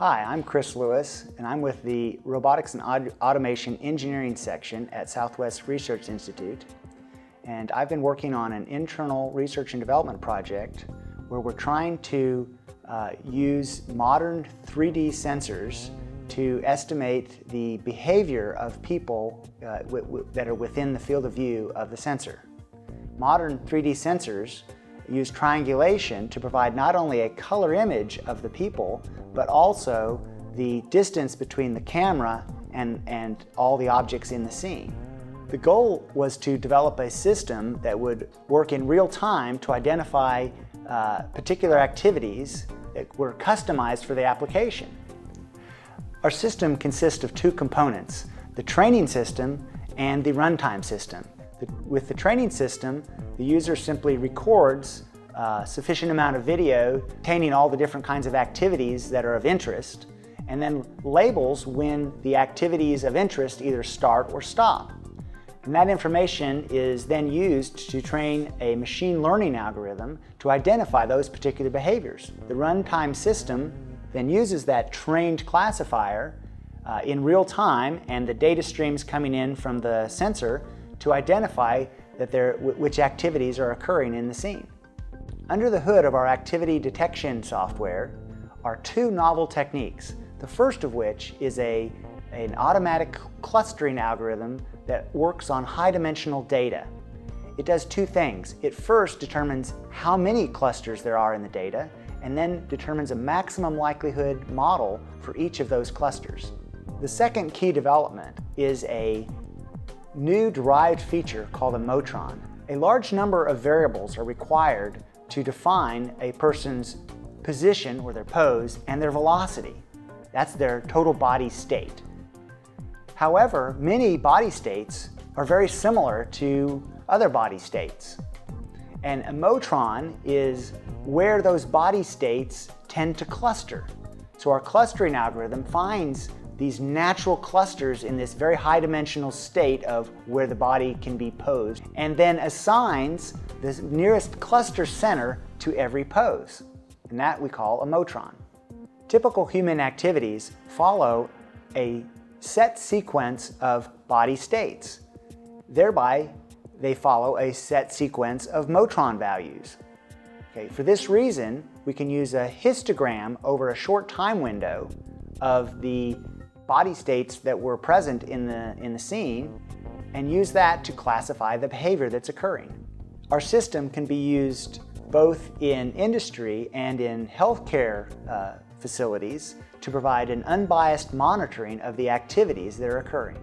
Hi, I'm Chris Lewis, and I'm with the Robotics and Automation Engineering section at Southwest Research Institute. And I've been working on an internal research and development project where we're trying to uh, use modern 3D sensors to estimate the behavior of people uh, that are within the field of view of the sensor. Modern 3D sensors use triangulation to provide not only a color image of the people, but also the distance between the camera and, and all the objects in the scene. The goal was to develop a system that would work in real time to identify uh, particular activities that were customized for the application. Our system consists of two components, the training system and the runtime system. The, with the training system, the user simply records a sufficient amount of video containing all the different kinds of activities that are of interest, and then labels when the activities of interest either start or stop. And that information is then used to train a machine learning algorithm to identify those particular behaviors. The runtime system then uses that trained classifier uh, in real time and the data streams coming in from the sensor to identify that there, which activities are occurring in the scene. Under the hood of our activity detection software are two novel techniques, the first of which is a, an automatic clustering algorithm that works on high dimensional data. It does two things. It first determines how many clusters there are in the data, and then determines a maximum likelihood model for each of those clusters. The second key development is a new derived feature called a motron. A large number of variables are required to define a person's position or their pose and their velocity. That's their total body state. However, many body states are very similar to other body states. And a motron is where those body states tend to cluster. So our clustering algorithm finds these natural clusters in this very high dimensional state of where the body can be posed, and then assigns the nearest cluster center to every pose. And that we call a motron. Typical human activities follow a set sequence of body states. Thereby, they follow a set sequence of motron values. Okay, for this reason, we can use a histogram over a short time window of the body states that were present in the, in the scene and use that to classify the behavior that's occurring. Our system can be used both in industry and in healthcare uh, facilities to provide an unbiased monitoring of the activities that are occurring.